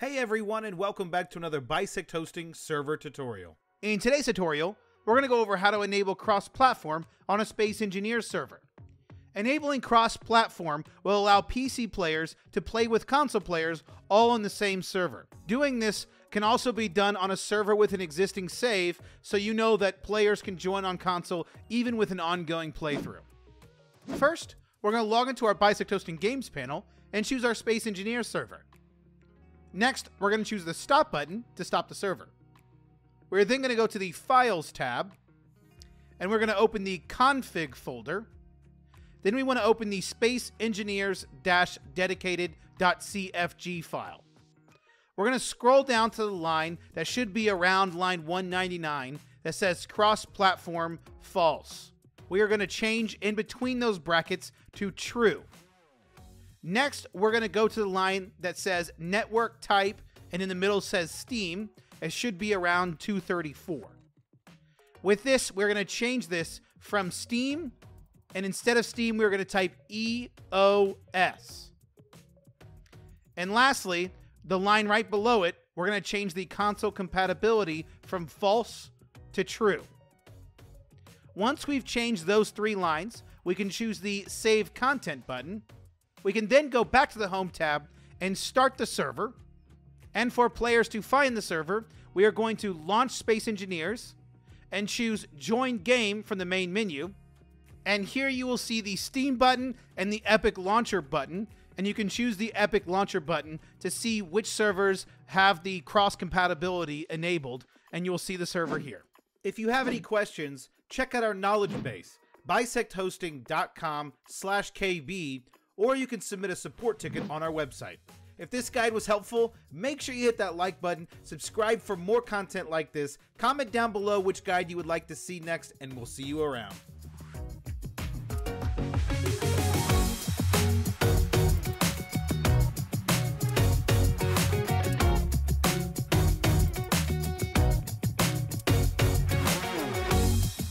Hey everyone and welcome back to another Bisect Hosting server tutorial. In today's tutorial, we're going to go over how to enable cross-platform on a Space Engineers server. Enabling cross-platform will allow PC players to play with console players all on the same server. Doing this can also be done on a server with an existing save, so you know that players can join on console even with an ongoing playthrough. First, we're going to log into our Bisect Hosting Games panel and choose our Space Engineers server. Next, we're going to choose the Stop button to stop the server. We're then going to go to the Files tab, and we're going to open the Config folder. Then we want to open the Space Engineers dedicated.cfg file. We're going to scroll down to the line that should be around line 199 that says cross platform false. We are going to change in between those brackets to true. Next, we're going to go to the line that says network type and in the middle says Steam. It should be around 234. With this, we're going to change this from Steam and instead of Steam, we're going to type EOS. And lastly, the line right below it, we're going to change the console compatibility from false to true. Once we've changed those three lines, we can choose the Save Content button we can then go back to the Home tab and start the server. And for players to find the server, we are going to launch Space Engineers and choose Join Game from the main menu. And here you will see the Steam button and the Epic Launcher button. And you can choose the Epic Launcher button to see which servers have the cross compatibility enabled. And you will see the server here. If you have any questions, check out our knowledge base, bisecthosting.com slash KB, or you can submit a support ticket on our website. If this guide was helpful, make sure you hit that like button, subscribe for more content like this, comment down below which guide you would like to see next, and we'll see you around.